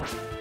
Bye.